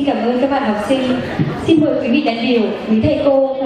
Xin cảm ơn các bạn học sinh. Xin mời quý vị đại biểu, quý thầy cô